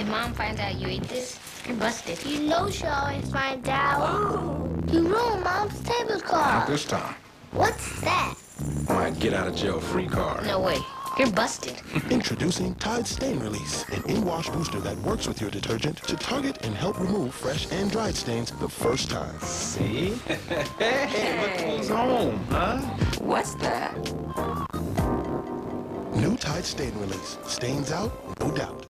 If mom finds out you ate this, you're busted. You know she always finds out. You ruined mom's tablecloth. Not this time. What's that? My get out of jail free card. No way. You're busted. Introducing Tide Stain Release, an in-wash booster that works with your detergent to target and help remove fresh and dried stains the first time. See? hey, what goes home, huh? What's that? New Tide Stain Release. Stains out, no doubt.